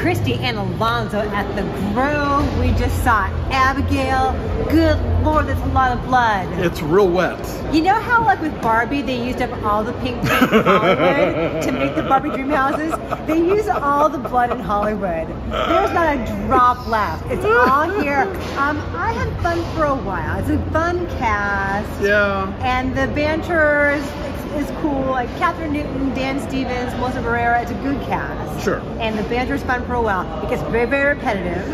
Christy and Alonso at the Grove. We just saw Abigail. Good lord, that's a lot of blood. It's real wet. You know how, like with Barbie, they used up all the pink paint in Hollywood to make the Barbie dream houses? They use all the blood in Hollywood. There's not a drop left. It's all here. Um, I had fun for a while. It's a fun cast. Yeah. And the banter is. Like Kathryn Newton, Dan Stevens, Melissa Barrera. It's a good cast. Sure. And the banter is fun for a while. It gets very, very repetitive.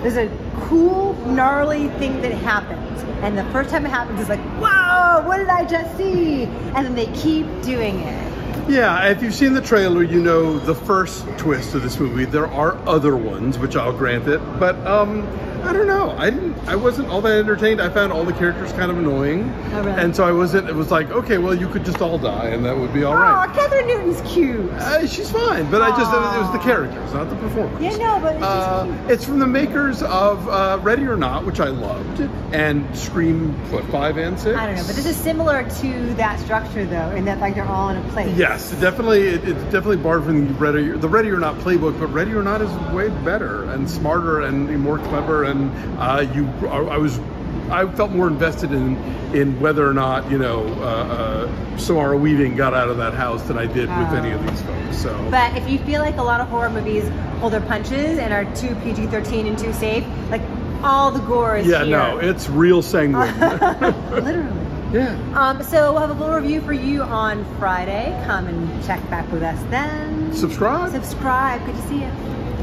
There's a cool, gnarly thing that happens. And the first time it happens, it's like, whoa, what did I just see? And then they keep doing it. Yeah, if you've seen the trailer, you know the first twist of this movie. There are other ones, which I'll grant it, but um, I don't know. I didn't. I wasn't all that entertained. I found all the characters kind of annoying, Oh, really? and so I wasn't. It was like, okay, well, you could just all die, and that would be all right. Oh, Kathryn Newton's cute. Uh, she's fine, but I just it was the characters, not the performers. Yeah, no, but it's just Uh, it's from the makers of uh, Ready or Not, which I loved, and Scream what, five and six. I don't know, but this is similar to that structure though, in that like they're all in a place. Yes, definitely. It, it's definitely borrowed from the Ready, the Ready or Not playbook, but Ready or Not is way better and smarter and more clever. And uh, you, I, I was, I felt more invested in in whether or not you know uh, uh, Samara Weaving got out of that house than I did with any of these folks. So But if you feel like a lot of horror movies hold their punches and are too PG-13 and too safe, like all the gore is yeah, here. no, it's real sanguine. literally. yeah. Um, so we'll have a full review for you on Friday. Come and check back with us then. Subscribe. Subscribe. Good to see you.